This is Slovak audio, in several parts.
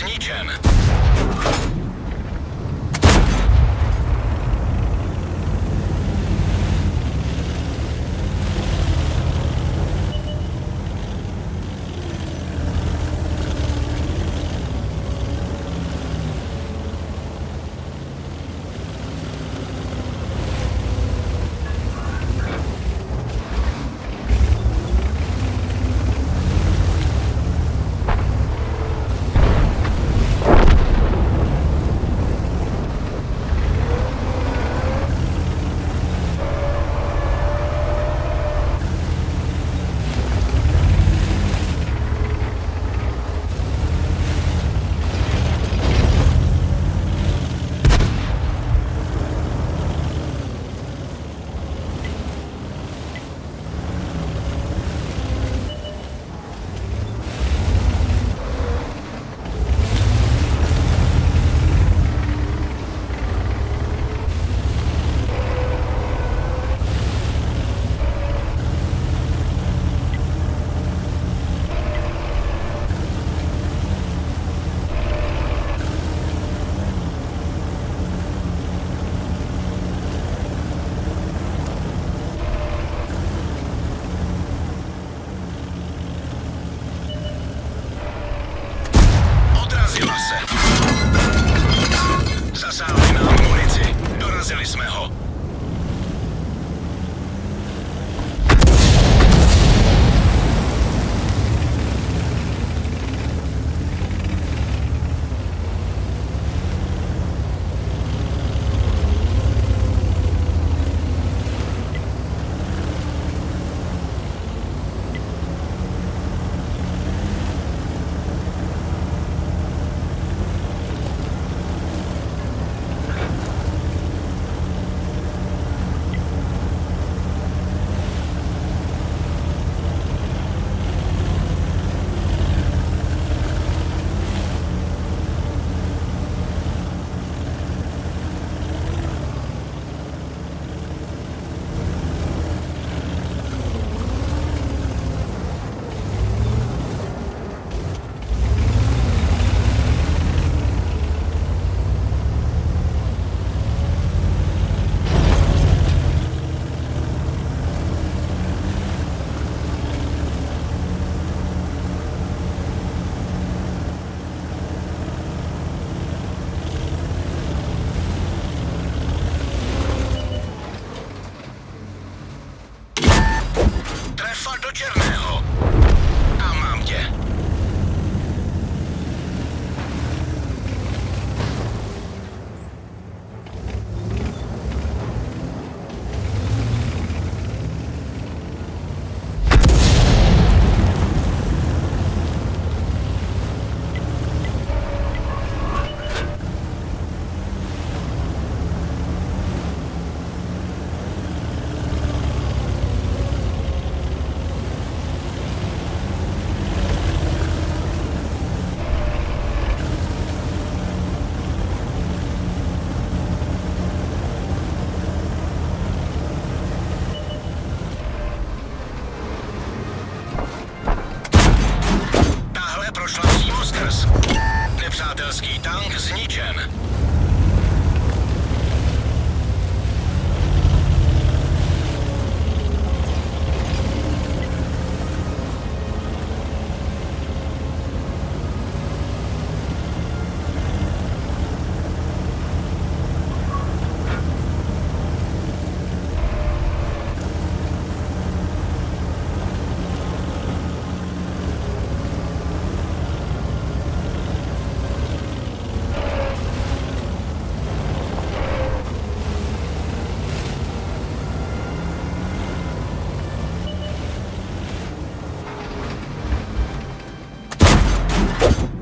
zničen.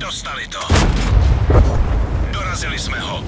Dostali to. Dorazili sme ho.